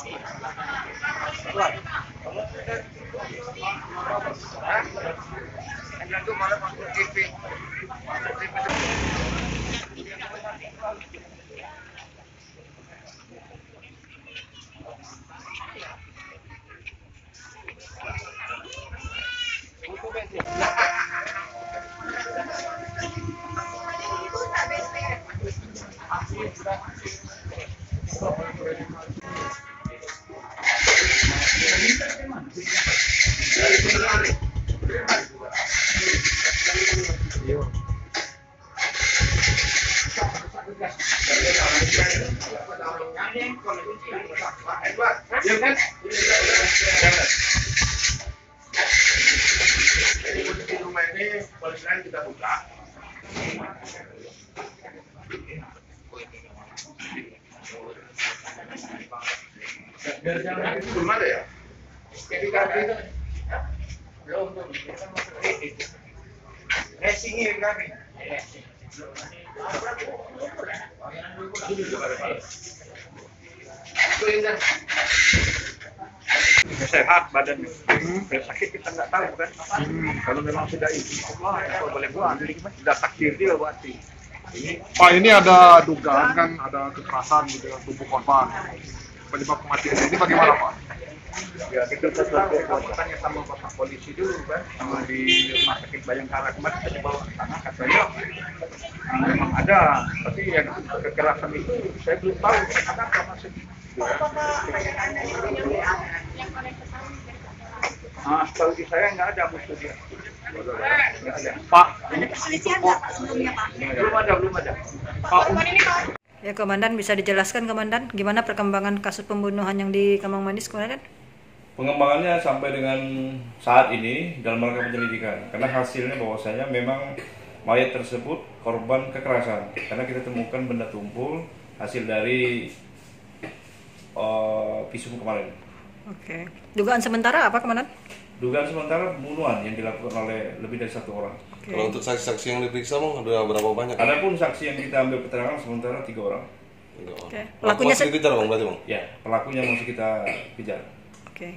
keluarganya itu masuk TV Di rumah ini polisi lain kita buka. Belum ada ya? Jadi kaki itu belum belum. Racing ini kami. sehat badannya kalau sakit kita nggak tahu kan kalau memang sudah itu Allah apa boleh buat sudah takdir dia berarti Pak ini ada dugaan kan ada kekerasan gitu ya, tubuh korban. Penyebab kematian ini bagaimana Pak? ya kita tanya sama bapak polisi dulu kan sama di rumah sakit Bayangkara kemarin kita dibawa ke sana katanya ah, memang ada tapi yang kekerasan itu saya belum tahu kenapa apa maksudnya Ah, setahu di saya nggak ada musuh dia. Nggak ada. Pak, Polisi ada sebelumnya Pak. Belum ada, belum ada. Pak, Ya Komandan bisa dijelaskan Komandan gimana perkembangan kasus pembunuhan yang di Kemang Manis Komandan? Pengembangannya sampai dengan saat ini dalam rangka penyelidikan karena hasilnya bahwasanya memang mayat tersebut korban kekerasan karena kita temukan benda tumpul hasil dari uh, visum kemarin. Oke. Dugaan sementara apa Komandan? Dugaan sementara pembunuhan yang dilakukan oleh lebih dari satu orang. Oke. Kalau untuk saksi-saksi yang diperiksa mau ada berapa banyak? Adapun saksi yang kita ambil keterangan sementara tiga orang. Tiga orang. Oke. Pelaku Pelakunya masih dikejar bang berarti bang? Ya, pelakunya masih kita kejar. Oke.